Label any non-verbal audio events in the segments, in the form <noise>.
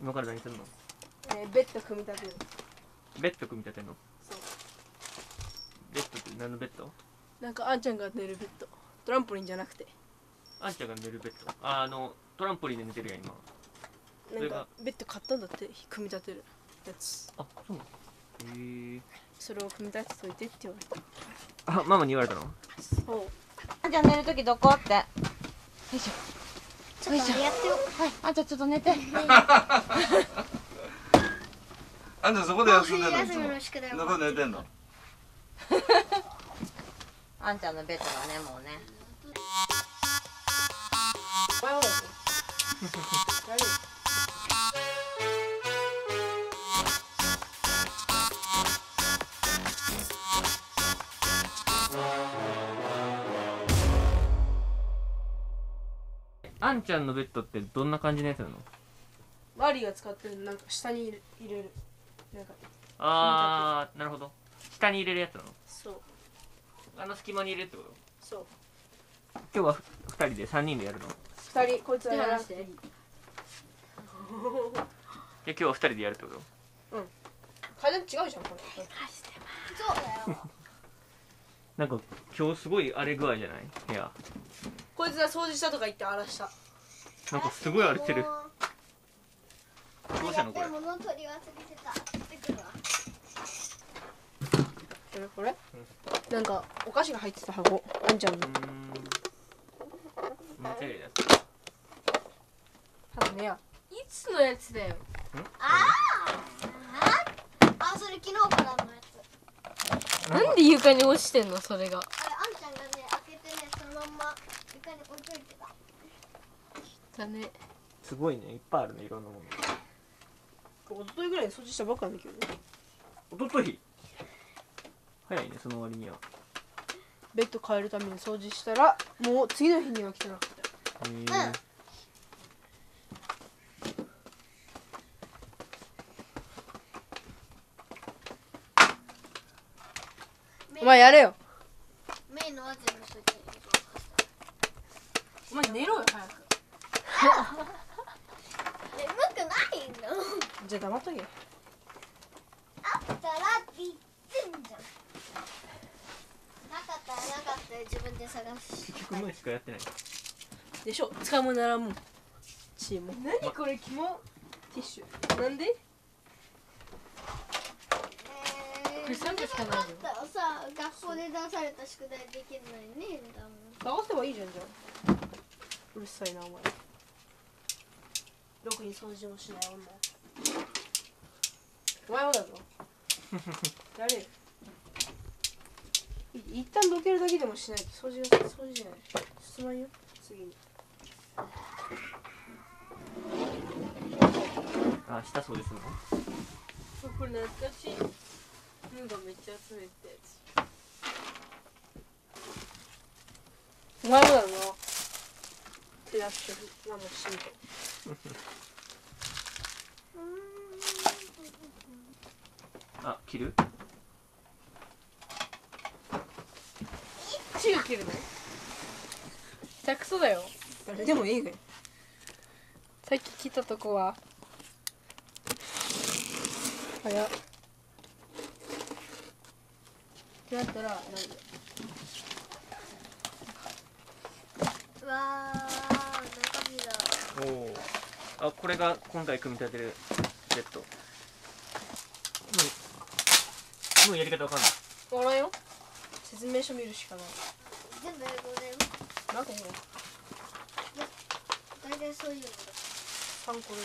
今から何するの？えーベッド組み立てる。ベッド組み立てんの？そう。ベッドって何のベッド？なんかあんちゃんが寝るベッド。トランポリンじゃなくて。あんちゃんが寝るベッド？ああのトランポリンで寝てるやん今。なんかベッド買ったんだって？組み立てるやつ。あそうなの？へえそれを組み立てといてって言われた。あママに言われたの？そう。あんちゃん寝るときどこって？よいしょちょっとやってよはいあんちゃんちょっと寝て。あんたそこで休んでんの？こで寝てんの？<laughs> あんちゃんのベッドがねもうね <laughs> あんちゃんのベッドってどんな感じのやつなの？マリーが使ってるなんか下に入れ入れるなんかあーなるほど。下に入れるやつなの？そう。あの隙間に入れるってこと？そう。今日はふ二人で三人でやるの？じゃ二人こいつはやらなくていい？あ今日は二人でやるってこと？階段違うじゃんこれ。そうだよなんか今日すごい荒れ具合じゃない？部屋。こいつが掃除したとか言って荒らした。なんかすごい荒れてる。どうしたの？これ。物取り忘れてた。行ってくるわ。これ？これ、なんかお菓子が入ってた箱。あんちゃんの。うーんね。やいつのやつだよ。あそれ昨日からのやつなんで床に落ちてんのそれが。あれあんちゃんがね開けてねそのまんま床に置いといてた。だね。すごいねいっぱいあるねいろんなもの。一昨日ぐらいに掃除したばっかなんだけどね。おととい？早いねその割には。ベッド変えるために掃除したらもう次の日には来てなかったへえうお前やれよ。メイのアジの人にお前寝ろよ早く。眠くないの？じゃあ黙っとけ。あったらって言ってんじゃん。なかったらなかったら自分で探す。結局前しかやってないでしょ？使うもんならもう。チーム。何これキモ。ティッシュ。なんで？えこれ三個しかないよだったらさ学校で出された宿題できるのにねだもん探せばいいじゃんじゃあうるさいなお前ろくに掃除もしない女お前もだぞやれ一旦どけるだけでもしないと掃除が掃除じゃない進まんよ次にあ下そうですのこれ懐かしいムーがめっちゃ集めてやつお前もだぞ手出してママしんとあ切る？チが切るの下手くそだよでもいいねさっき切ったとこは早っってなったらなんでうわー中身だ。おおあこれが今回組み立てるベッドもうもうやり方わかんない。わからんよ。説明書見るしかない。全部英語だよなんかね大体そういうのだ。参考で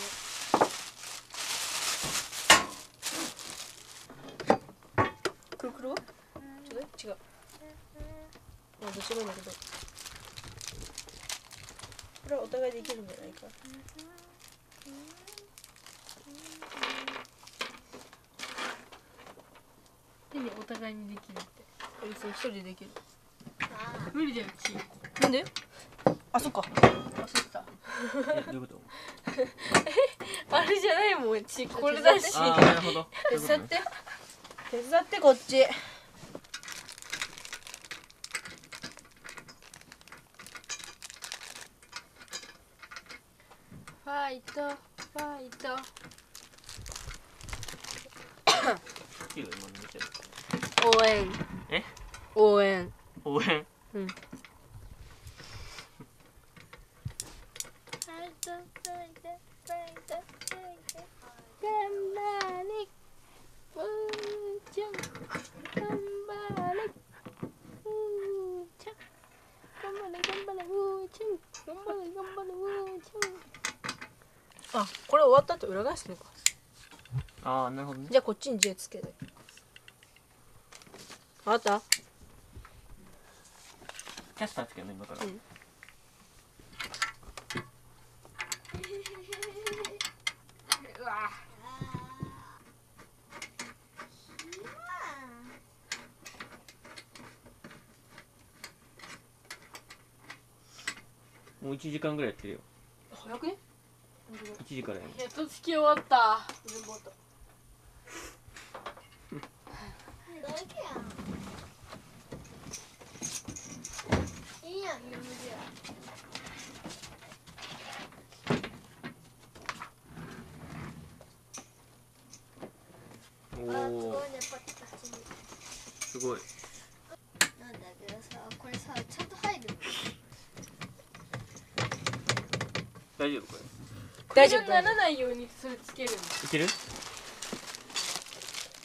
くるくるはちょっと違う。まあどっちでもだけど。これはお互いできるんじゃないか。何お互いにできるって。別に一人でできる。あ無理だよちなんで？あそっか。忘れてた。えどういうこと？<laughs> あれじゃないもんちこれだし。ああなるほど。手伝って。手伝ってこっちファイトファイト。<coughs> 応援。え？応援。応援？うん頑張れふーちゃん頑張れふーちゃん頑張れ頑張れふーちゃん頑張れ頑張れふーちゃんあこれ終わった後裏返すのか。ああなるほどね。じゃあこっちに J つけて。あった？キャスターつけるの今から、うん。もう1時間ぐらいやってるよ。早くね？1時からやるやっとつき終わった。全部終わった。いいやん読むじゃおあすごい。おすごいなんだけどさこれさちゃんと入る？の大丈夫こ大丈夫。ならないようにそれつけるの。れいける？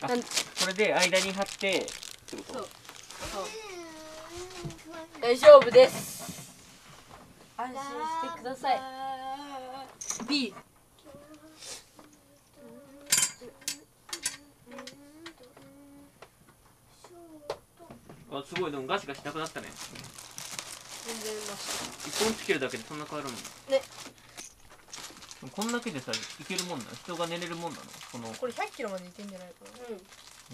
あなんこれで間に貼ってってこと？そう。う。ん大丈夫です。安心してください。B あすごいでもガシガシなくなったね。全然マシ1本つけるだけでそんな変わるもんねこんだけでさいけるもんなの？人が寝れるもんなの？このへこれ100キロまでいってんじゃないかな。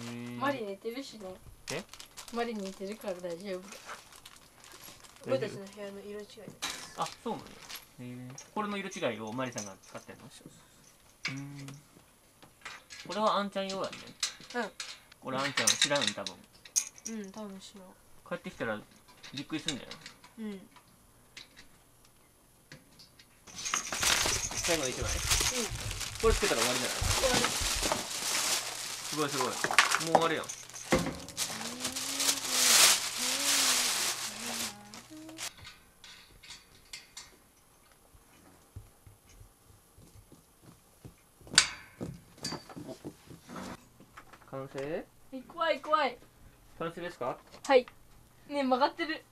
えマリ寝てるしね。え？マリ寝てるから大丈夫。俺たちの部屋の色違いあそうなんだへえこれの色違いをマリさんが使ってんの？うん。これはあんちゃん用やね。うん。これあんちゃん知らんよ多分。うん多分しよ帰ってきたらびっくりするんじゃない？うん最後の一枚。これつけたら終わりじゃない？すごいすごい。もう終わるやん完成？え怖い怖い。完成ですか？はい。ね曲がってる。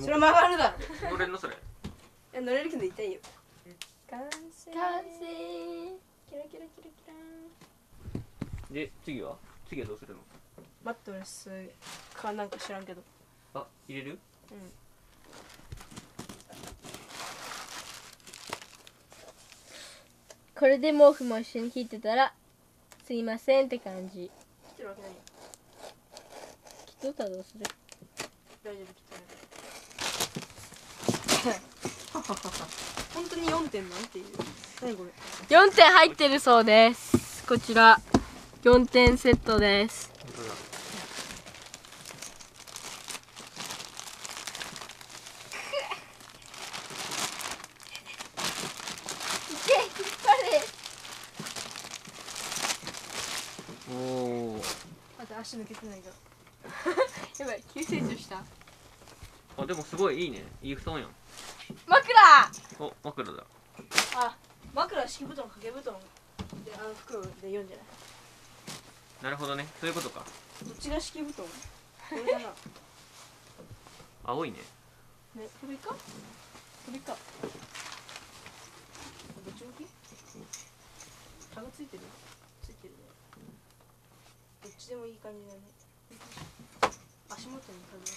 それは曲がるだろ。乗れんのそれ？いや乗れるけど痛いよ完成。完成。キラキラキラキラで次は？次はどうするの？待って俺すげえかなんか知らんけど。あ入れる？これで毛布も一緒に引いてたらすいませんって感じ。来てるわけないよきっとったらどうする？大丈夫来てない <laughs> 本当に4点なんていう。何これ4点入ってるそうです。こちら。4点セットです。おお待って足抜けてないから <laughs> やばい急成長したあでもすごいいいね。いい布団やん。枕！お枕だ。あ枕敷布団掛け布団。であの袋で読んじゃない。なるほどね。そういうことか。どっちが敷布団？<laughs> 青いね。ねこれか？これか。どっち向き？タグついてる？ついてるね。どっちでもいい感じだね。足元にタグが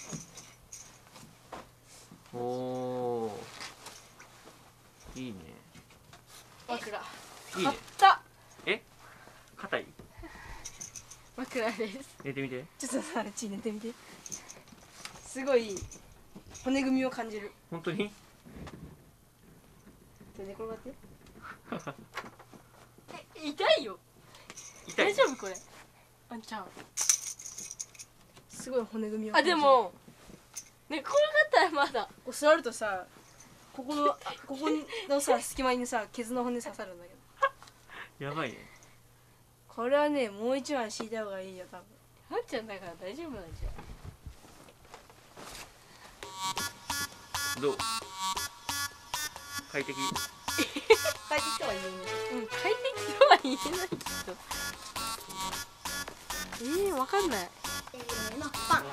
おおいいね。枕。いいね。た。え？硬い？枕です。寝てみて。ちょっとさあれち寝てみて。すごい骨組みを感じる。本当に？じゃあ寝転がって。<laughs> 痛いよ。痛い？大丈夫これ？あんちゃん。すごい骨組みをあ感じる。でもねこれだったらまだ。こう座るとさここのここのさ隙間にさケツの骨刺さるんだけど。やばいね。これはねもう一枚敷いた方がいいよ多分。はっちゃんだから大丈夫なんじゃどう？快適？快適とは言えない。<laughs> うん快適とは言えないけど。えー、わかんない。せーのパン